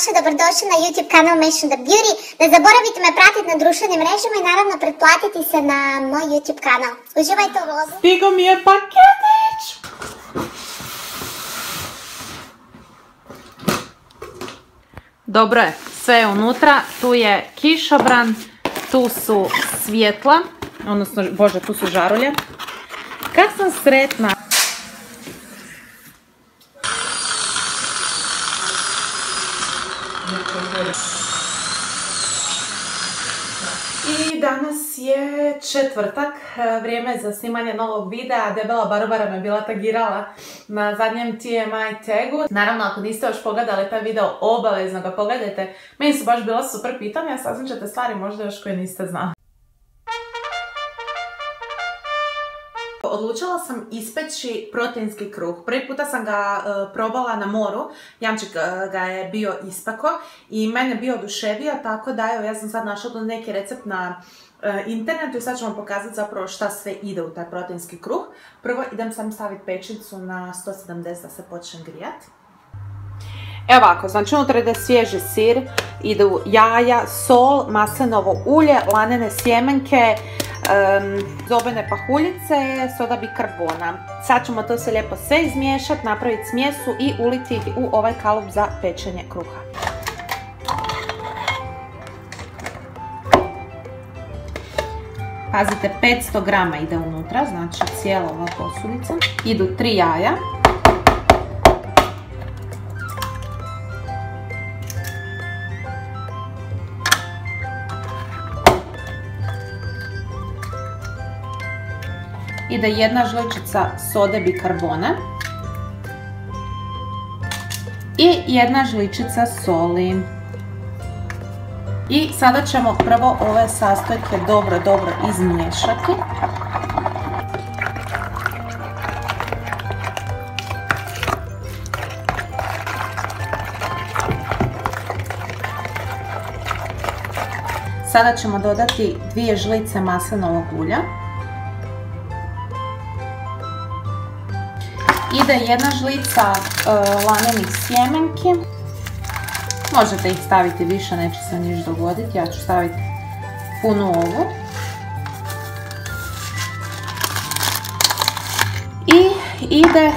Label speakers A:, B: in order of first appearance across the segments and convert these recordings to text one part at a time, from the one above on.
A: naša, dobrodošli na YouTube kanal Mesh the Beauty. Ne zaboravite me pratiti na društvenim mrežama i naravno pretplatiti se na moj YouTube kanal. Uživajte u vlogu.
B: Stigo mi je paketić! Dobro je, sve je unutra, tu je kišobran, tu su svjetla, odnosno, bože, tu su žarulje. Kak sam sretna! I danas je četvrtak, e, vrijeme za snimanje novog videa. Debela Barbara me bila tagirala na zadnjem TMI tagu. Naravno, ako niste još pogledali taj video, obavezno ga pogledajte. Meni su baš bila super pitanja, saznat ćete stvari možda još koje niste znali. Odlučila sam ispeći proteinski kruh. Prvi puta sam ga e, probala na moru. Jamček e, ga je bio ispako i mene bio oduševio, tako da evo, ja sam sad našla neki recept na internetu i sad ću vam pokazati zapravo šta sve ide u taj proteinski kruh. Prvo idem sam staviti pečicu na 170 da se počne grijati. Evo ovako, znači unutra ide svježi sir, idu jaja, sol, maslinovo ulje, lanene sjemenke, zobene pahuljice, soda bikarbona. Sad ćemo to sve lijepo sve izmiješati, napraviti smjesu i uliti u ovaj kalup za pečenje kruha. Pazite, 500 grama ide unutra, znači cijela ova posudica. Idu tri jaja. ide jedna žličica sode bikarbone i jedna žličica soli. I sada ćemo prvo ove sastojke dobro, dobro izmiješati. Sada ćemo dodati dvije žlice maslinovog ulja. Ide jedna žlica e, lanenih sjemenki. Možete ih staviti više, neće se niš dogoditi. Ja ću staviti punu ovu. I ide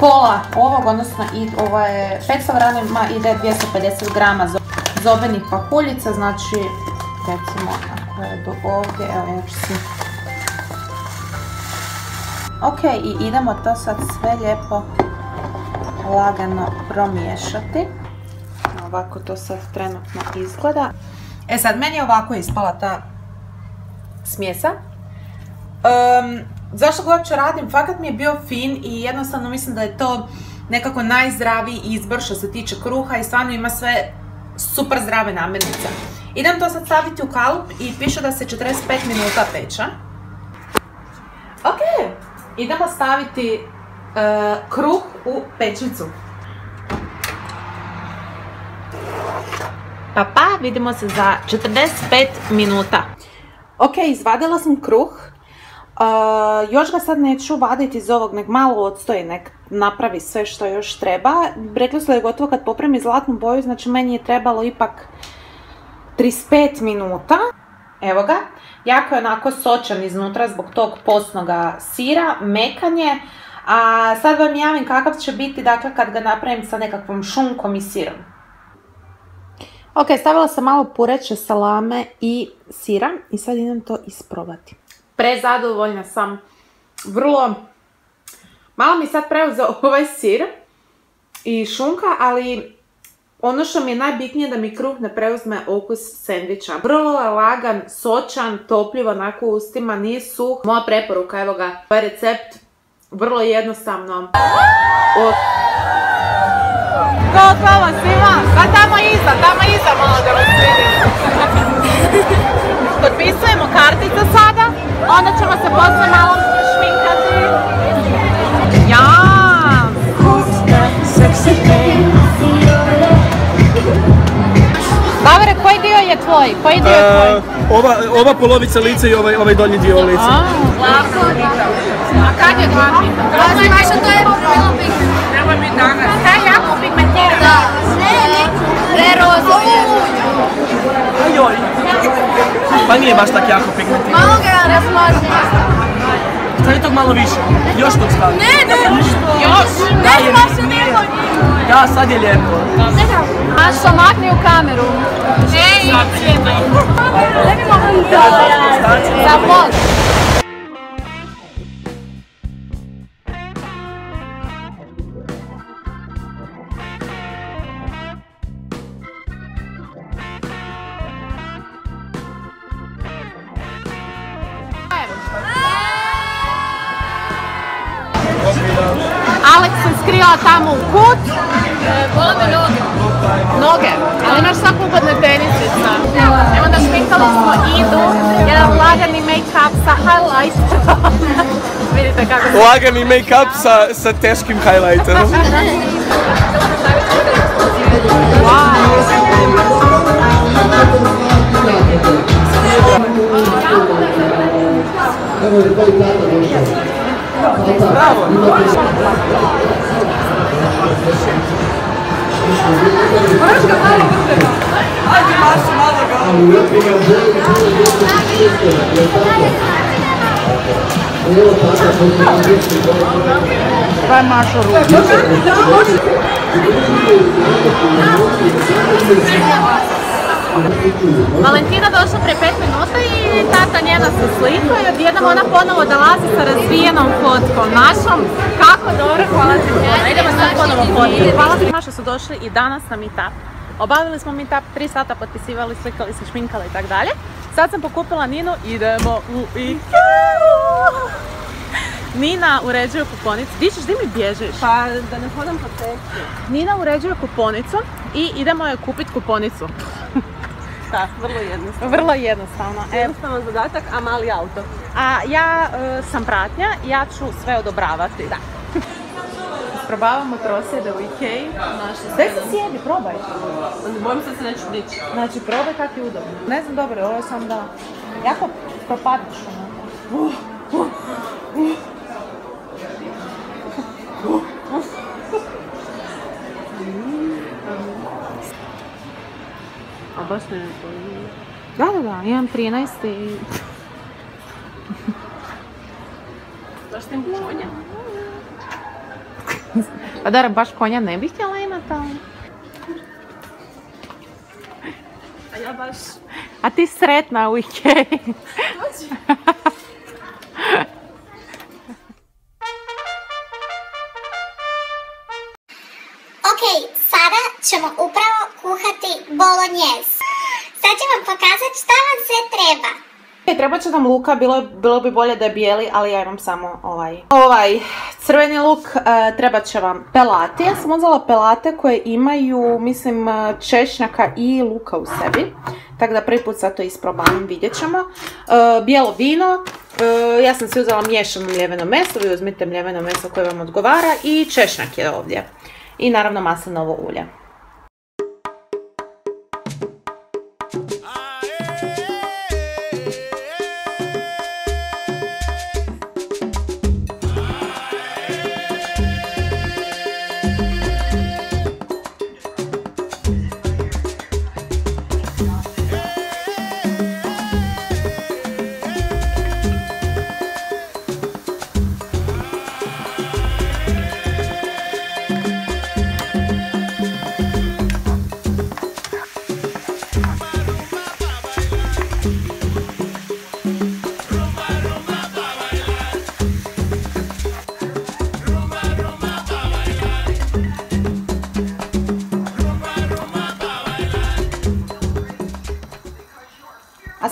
B: pola ovog, odnosno ovo je 500 gramima ide 250 grama zobenih pahuljica, znači recimo ako je do ovdje, evo ja ću si Ok, i idemo to sad sve lijepo lagano promiješati. Ovako to sad trenutno izgleda. E sad, meni je ovako ispala ta smjesa. zašto ga uopće radim? Fakat mi je bio fin i jednostavno mislim da je to nekako najzdraviji izbor što se tiče kruha i stvarno ima sve super zdrave namirnice. Idem to sad staviti u kalup i piše da se 45 minuta peča. Ok, idemo staviti e, kruh u pećnicu. Pa pa, vidimo se za 45 minuta. Ok, izvadila sam kruh. E, još ga sad neću vaditi iz ovog, nek malo odstoji, nek napravi sve što još treba. Rekli su da je gotovo kad popremi zlatnu boju, znači meni je trebalo ipak 35 minuta. Evo ga. Jako je onako sočan iznutra zbog tog posnoga sira, mekanje. A sad vam javim kakav će biti dakle kad ga napravim sa nekakvom šunkom i sirom. Ok, stavila sam malo pureće salame i sira i sad idem to isprobati. Prezadovoljna sam. Vrlo... Malo mi sad preuzeo ovaj sir i šunka, ali ono što mi je najbitnije da mi kruh ne preuzme okus sendviča. Vrlo je lagan, sočan, topljiv onako u ustima, nije suh. Moja preporuka, evo ga, ovaj recept vrlo jednostavno. To hvala svima, a tamo iza, tamo iza malo da vas vidim. Potpisujemo kartice sada, onda ćemo se poslije malo šminkati. Ja! Davore, koji dio je tvoj? Koji dio je tvoj?
C: ova, ova polovica lice i ovaj, ovaj donji dio lice. A,
B: A kad je glavni? Znači, to je bilo pigment. Treba mi danas.
C: Pa nije baš tak jako pigmentirano.
D: Malo ga razmaži.
C: Stavi tog malo više. Još tog stavi.
D: Ne, ne,
C: Još?
D: ne, baš se nemoj.
C: Da, sad je lijepo.
D: Mašo, makni u kameru. Ej, ne bi mogli Za vlog.
B: Alex se skrijala tamo u kut.
D: Bole me noge.
B: Noge, ali imaš svaku ugodne tenisica. Evo da šminkali smo Idu, jedan lagani make-up sa highlighterom. Vidite kako se...
C: Lagani make-up sa, sa teškim highlighterom. Браво! Порошка мало вигляда. А Дімаш мало Давай Машу руку.
B: Valentina došla prije 5 minuta i tata njena se slikao i odjednom ona ponovo dolazi sa razvijenom fotkom našom. Kako dobro, hvala ti puno. Idemo sad ponovo fotku. Hvala ti što su došli i danas na meetup. Obavili smo meetup, 3 sata potpisivali, slikali se, šminkali i tako dalje. Sad sam pokupila Ninu, idemo u Ikeu! Nina uređuje kuponicu. Di ćeš, di mi bježiš?
E: Pa da ne hodam po tekstu.
B: Nina uređuje kuponicu i idemo joj kupiti kuponicu.
E: Da, vrlo jednostavno.
B: Vrlo jednostavno.
E: Jednostavan zadatak, a mali auto.
B: A ja e, sam pratnja, ja ću sve odobravati. Da. Probavamo prosjede u Ikei. Gdje se sjedi, probaj.
E: Bojim se da se neću dići.
B: Znači, probaj kak je udobno. Ne znam dobro, ovo je sam da... Jako propadneš ono.
E: A baš ne
B: Da, da, da, imam 13 i...
E: Baš tim konja.
B: Pa da, baš konja ne bih htjela imati, ali...
E: A ja baš...
B: A ti sretna u Ikei.
A: bolognese. Sad ću vam pokazati šta vam sve treba.
B: E, Trebat će nam luka, bilo, bi bolje da je bijeli, ali ja imam samo ovaj. Ovaj crveni luk, e, trebat će vam pelati. Ja sam uzela pelate koje imaju, mislim, e, češnjaka i luka u sebi. Tako da prvi put sad to isprobavam, vidjet ćemo. Bijelo vino, ja sam si uzela miješano mljeveno meso, vi uzmite mljeveno meso koje vam odgovara i češnjak je ovdje. I naravno maslinovo ulje.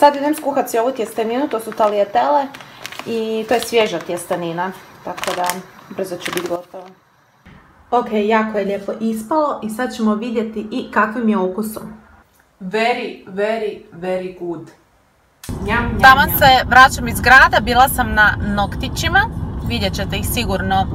B: Sad idem skuhat si ovu tjesteninu, to su talijetele i to je svježa tjestenina, tako da brzo će biti gotovo. Ok, jako je lijepo ispalo i sad ćemo vidjeti i kakvim je ukusom.
E: Very, very, very good.
B: Taman se vraćam iz grada, bila sam na noktićima, vidjet ćete ih sigurno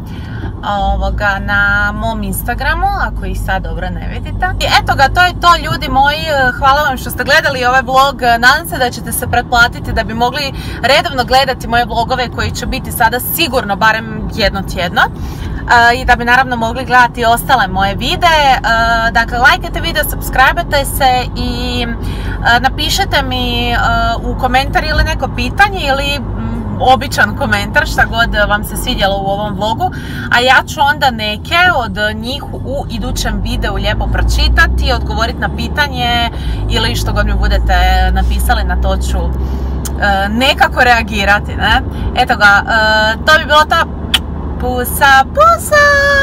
B: ovoga, na mom Instagramu, ako ih sad dobro ne vidite. I eto ga, to je to ljudi moji, hvala vam što ste gledali ovaj vlog, nadam se da ćete se pretplatiti da bi mogli redovno gledati moje vlogove koji će biti sada sigurno barem jedno tjedno. i da bi naravno mogli gledati ostale moje videe. Dakle, lajkajte video, subscribe se i napišete mi u komentar ili neko pitanje ili običan komentar šta god vam se svidjelo u ovom vlogu, a ja ću onda neke od njih u idućem videu lijepo pročitati, odgovoriti na pitanje ili što god mi budete napisali na to ću e, nekako reagirati, ne? Eto ga, e, to bi bilo to. Pusa, pusa!